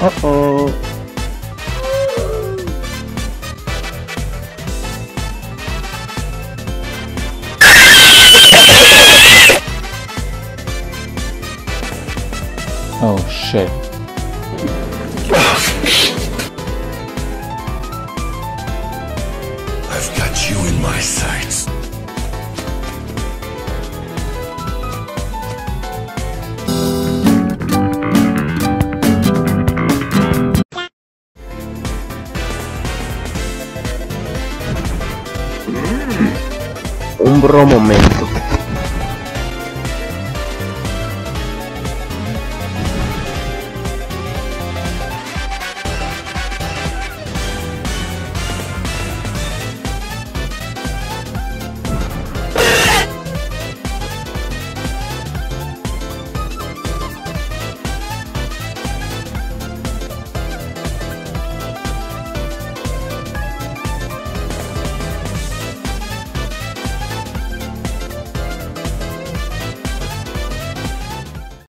Uh-oh. Oh shit. I've got you in my sights. Un momento.